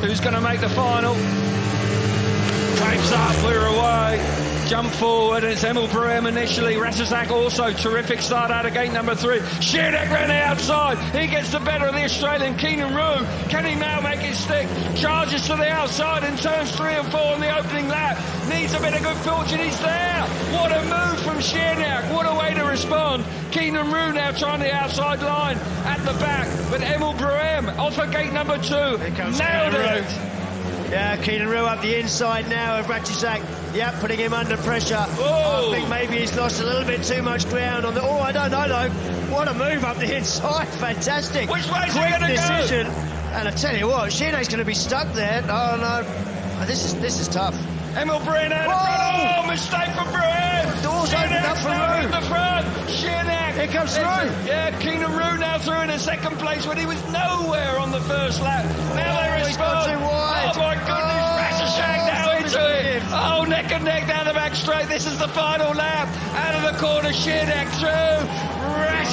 Who's going to make the final? Claims up, clear away. Jump forward, it's Emil Breum initially. Ratajczak also terrific start out of gate number three. Cierniak ran outside. He gets the better of the Australian Keynan Rew. Can he now make it stick? Charges to the outside in turns three and four in the opening lap. Needs a bit of good fortune. He's there. What a move from way to respond. Keynan Rew now trying the outside line at the back. But Emil Breum off at gate number two. Nailed it. Yeah, Keynan Rew up the inside now of Ratajczak. Yep, putting him under pressure. Whoa. I oh. think maybe he's lost a little bit too much ground on the. Oh, I don't know though. What a move up the inside! Fantastic. Which way's he Quick gonna go? And I tell you what, Sheena's going to be stuck there. Oh no, this is this is tough. Emil Breum out Whoa. in front. Oh, mistake from Breum. Doors front. Cierniak. Here comes Rew. Yeah, Keynan Rew now through in a second place when he was nowhere on the first lap. Now they Oh, respond. Oh my goodness, Oh, Ratajczak now into it. Oh, neck and neck down the back straight. This is the final lap. Out of the corner, Cierniak through. Through.